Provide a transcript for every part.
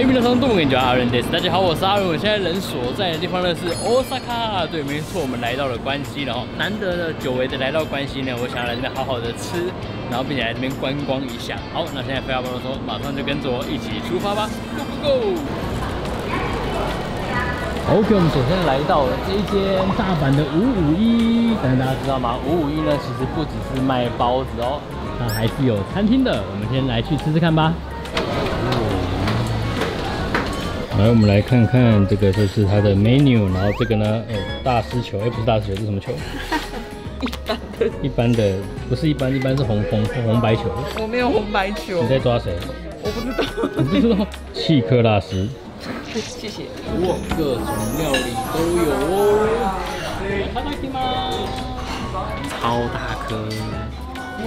欢迎来到动物研究阿伦大家好，我是阿伦。我现在人所在的地方呢是 Osaka，对，没错，我们来到了关西了哈。难得的久违的来到关西呢，我想要来这边好好的吃，然后并且来这边观光一下。好，那现在废话不多说，马上就跟着我一起出发吧，Go Go Go！OK，我们首先来到了这一间大阪的五五一，但是大家知道吗？五五一呢，其实不只是卖包子哦，它还是有餐厅的。我们先来去吃吃看吧。来，我们来看看这个，就是它的 menu。然后这个呢，呃，大师球，哎，不是大师球，是什么球？一般的，一般的，不是一般，一般是红红红白球。我没有红白球。你在抓谁？我不知道。你不知道？契克拉斯。谢谢。哇，各种料理都有哦。看到吗？超大颗。哇，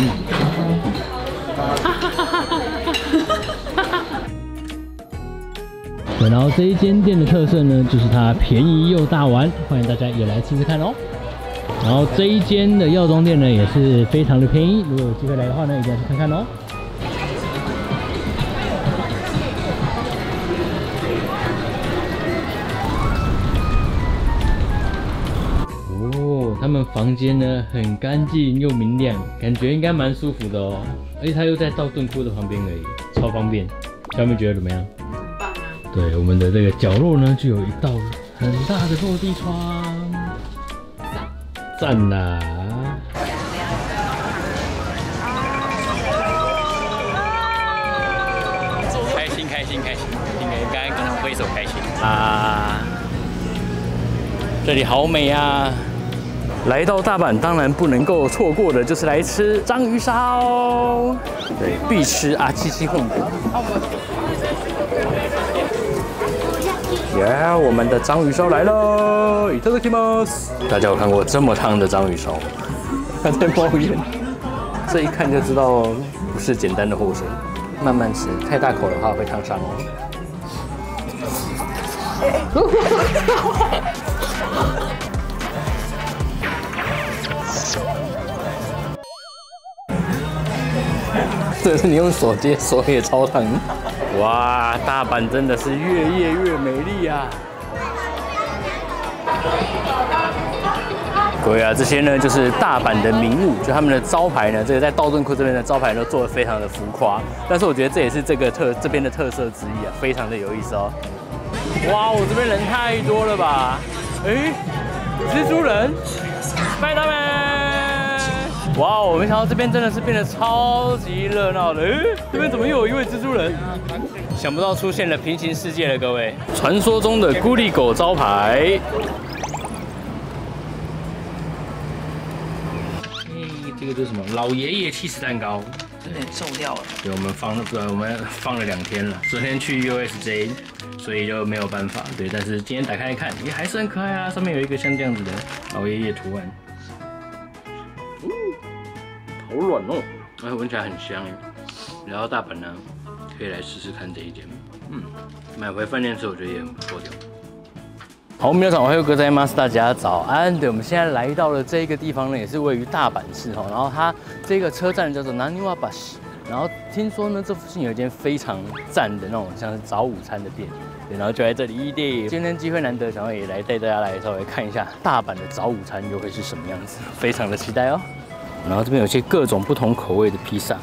对，然后这一间店的特色呢，就是它便宜又大碗，欢迎大家也来试试看哦。然后这一间的药妆店呢，也是非常的便宜，如果有机会来的话呢，一定要去看看哦。房间呢很干净又明亮，感觉应该蛮舒服的哦。而且它又在道顿窟的旁边而已，超方便。小米觉得怎么样？很棒啊！对，我们的这个角落呢就有一道很大的落地窗，赞呐！开心开心开心，应该刚刚跟他挥手开心啊！这里好美呀！来到大阪，当然不能够错过的就是来吃章鱼烧。对，必吃阿七七混果。耶，我们的章鱼烧来了！いただきます。大家有看过这么烫的章鱼烧？他在冒烟，这一看就知道不是简单的货色。慢慢吃，太大口的话会烫伤哦。 这是你用手接，手也超疼。哇，大阪真的是越夜越美丽啊！各位啊，这些呢就是大阪的名物，就他们的招牌呢，这个在道顿窟这边的招牌都做的非常的浮夸，但是我觉得这也是这个特这边的特色之一啊，非常的有意思哦。哇，我这边人太多了吧？哎，蜘蛛人，拜他们。哇，我没想到这边真的是变得超级热闹的。诶，这边怎么又有一位蜘蛛人？想不到出现了平行世界了，各位。传说中的孤立狗招牌。这个是什么？老爷爷气死蛋糕。有点皱掉了。对，我们放了，对，我们放了两天了。昨天去 USJ，所以就没有办法。对，但是今天打开一看，也还是很可爱啊。上面有一个像这样子的老爷爷图案。好软哦，哎，闻起来很香哎。然后大阪呢，可以来试试看这一间。嗯，买回饭店吃，我觉得也很不错的。好，我们早上好，有哥在吗？大家早安。对，我们现在来到了这个地方呢，也是位于大阪市哈。然后它这个车站叫做 Naniwa Bus。然后听说呢，这附近有一间非常赞的那种像是早午餐的店。对，然后就在这里异地。今天机会难得，想要也来带大家来稍微看一下大阪的早午餐又会是什么样子，非常的期待哦。然后这边有些各种不同口味的披萨，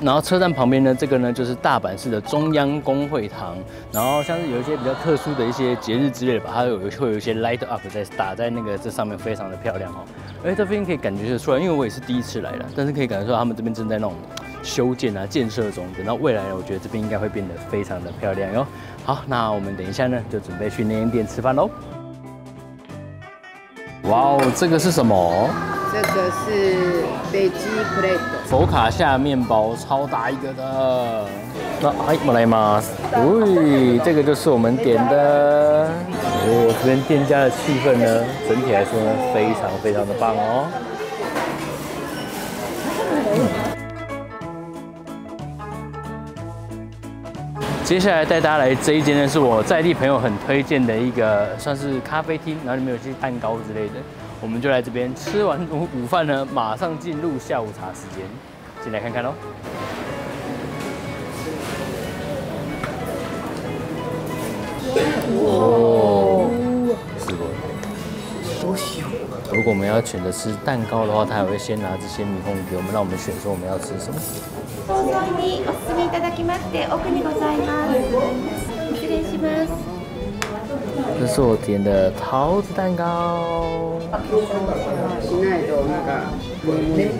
然后车站旁边呢，这个呢就是大阪市的中央公会堂，然后像是有一些比较特殊的一些节日之类的吧，它有会有一些 light up 在打在那个这上面，非常的漂亮哦。而且这边可以感觉得出来，因为我也是第一次来的，但是可以感觉出他们这边正在那种修建啊、建设中，等到未来呢，我觉得这边应该会变得非常的漂亮哟。好，那我们等一下呢，就准备去那间店吃饭喽。哇哦，这个是什么？这个是北极 plate 佛卡夏面包，超大一个的。那哎，我来吗？喂，这个就是我们点的。哦，这边店家的气氛呢，整体来说呢，非常非常的棒哦。接下来带大家来这一间呢，是我在地朋友很推荐的一个，算是咖啡厅，然后里面有些蛋糕之类的。我们就来这边吃完午午饭呢，马上进入下午茶时间，进来看看喽。哦，是不？多香！如果我们要选择吃蛋糕的话，他还会先拿这些米红给我们，让我们选说我们要吃什么。是我点的桃子蛋糕。しないとなんかね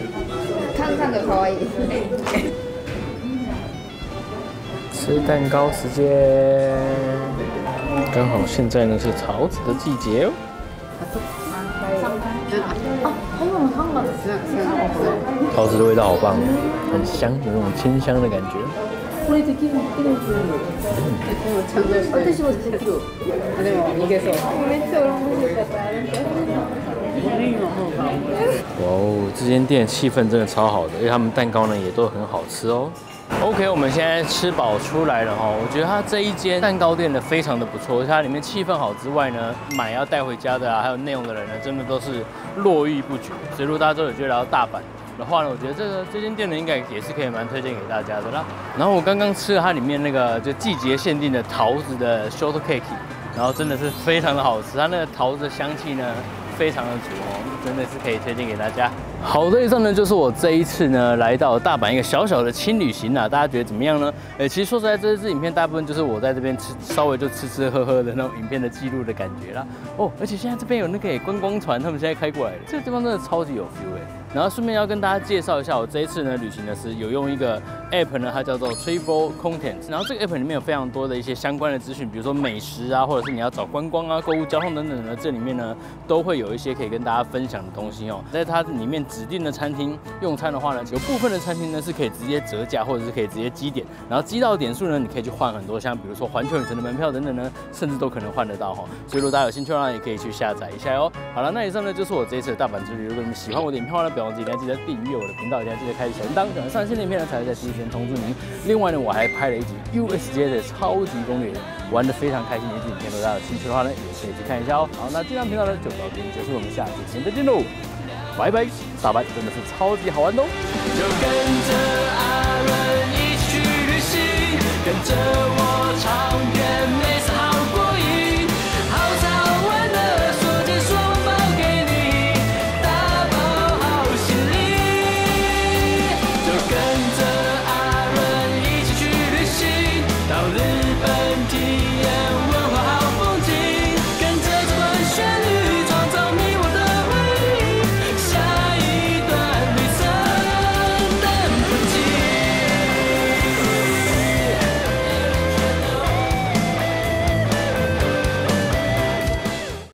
炭酸的可愛い。吃蛋糕时间，刚好现在呢是桃子的季节哦。桃子的味道好棒，很香，有那种清香的感觉。 私もできる。あでもいけそう。めっちゃ面白かった。哇哦，这间店气氛真的超好的，因为他们蛋糕呢也都很好吃哦。OK，我们现在吃饱出来了哈，我觉得它这一间蛋糕店呢非常的不错，它里面气氛好之外呢，买要带回家的啊，还有内容的人呢，真的都是络绎不绝。所以如果大家都有觉得来到大阪 的话呢，我觉得这个这间店呢应该也是可以蛮推荐给大家的啦。然后我刚刚吃了它里面那个就季节限定的桃子的 short cake，然后真的是非常的好吃，它那个桃子的香气呢。非常的足哦，真的是可以推荐给大家。好的，以上呢就是我这一次呢来到大阪一个小小的轻旅行啊，大家觉得怎么样呢？诶，其实说实在，这支影片大部分就是我在这边吃，稍微就吃吃喝喝的那种影片的记录的感觉啦。哦，而且现在这边有那个观光船，他们现在开过来了，这个地方真的超级有 feel 哎。然后顺便要跟大家介绍一下，我这一次呢旅行的是有用一个 app 呢，它叫做 Travel Content。然后这个 app 里面有非常多的一些相关的资讯，比如说美食啊，或者是你要找观光啊、购物、交通等等的，这里面呢都会有一些可以跟大家分享的东西哦。在它里面指定的餐厅用餐的话呢，有部分的餐厅呢是可以直接折价，或者是可以直接积点。然后积到点数呢，你可以去换很多，像比如说环球影城的门票等等呢，甚至都可能换得到哈。所以如果大家有兴趣的话，也可以去下载一下哦。好了，那以上呢就是我这一次的大阪之旅。如果你们喜欢我的影片的话呢，别忘记记得订阅我的频道，记得开启小铃铛，等上新的影片呢才会在第一时间通知您。另外呢，我还拍了一集 USJ 的超级攻略，玩的非常开心的一支影片，如果大家有兴趣的话呢，也可以去看一下哦。好，那这档频道呢就到这里结束，我们下期节目再见喽，拜拜！大阪真的是超级好玩哦。就跟着阿伦一起旅行，跟着我。